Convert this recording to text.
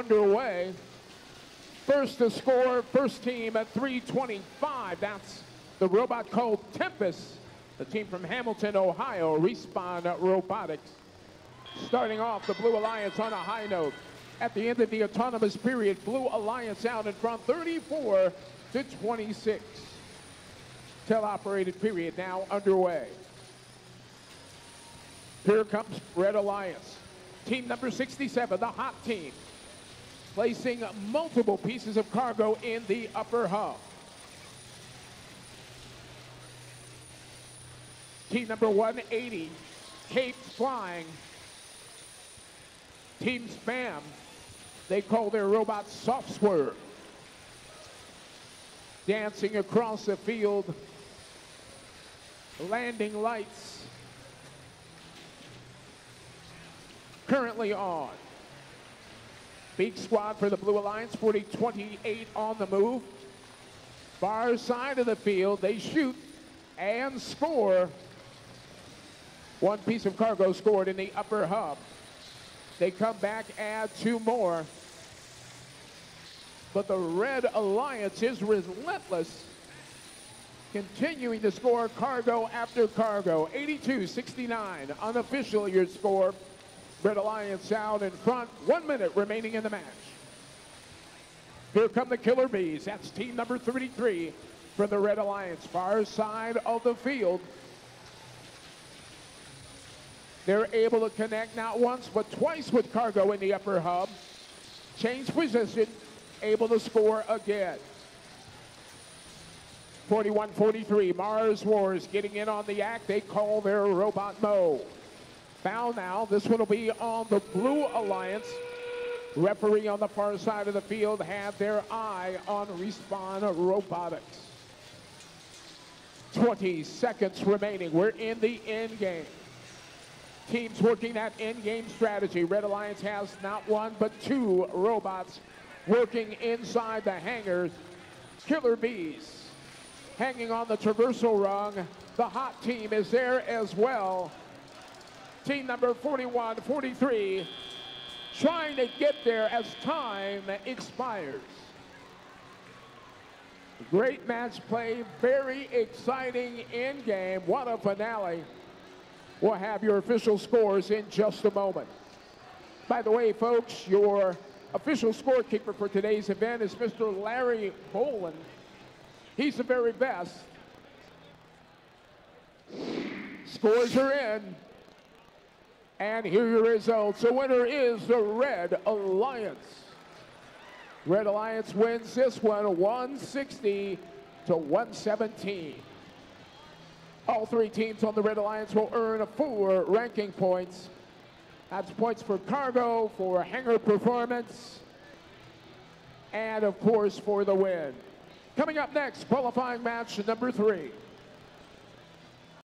underway. First to score, first team at 325. That's the robot called Tempest, the team from Hamilton, Ohio, Respawn Robotics. Starting off the Blue Alliance on a high note. At the end of the autonomous period, Blue Alliance out in front 34 to 26. Teleoperated period now underway. Here comes Red Alliance. Team number 67, the hot team, placing multiple pieces of cargo in the upper hub. Team number 180, Cape Flying. Team Spam, they call their robot Soft Swerve. Dancing across the field, landing lights currently on. Big squad for the Blue Alliance, 40-28 on the move. Far side of the field, they shoot and score. One piece of cargo scored in the upper hub. They come back, add two more. But the Red Alliance is relentless, continuing to score cargo after cargo. 82-69, unofficial your score. Red Alliance out in front. One minute remaining in the match. Here come the Killer Bees. That's team number 33 for the Red Alliance. Far side of the field. They're able to connect not once, but twice with cargo in the upper hub. Change position, able to score again. 41-43, Mars Wars getting in on the act. They call their robot Mo. Foul now. This one will be on the Blue Alliance. Referee on the far side of the field had their eye on Respawn Robotics. 20 seconds remaining. We're in the end game. Teams working that end game strategy. Red Alliance has not one but two robots working inside the hangars. Killer Bees hanging on the traversal rung. The hot team is there as well. Team number 41, 43, trying to get there as time expires. Great match play, very exciting end game. What a finale. We'll have your official scores in just a moment. By the way, folks, your official scorekeeper for today's event is Mr. Larry Boland. He's the very best. Scores are in. And here are your results. The winner is the Red Alliance. Red Alliance wins this one 160 to 117. All three teams on the Red Alliance will earn four ranking points. That's points for cargo, for hangar performance, and of course for the win. Coming up next, qualifying match number three.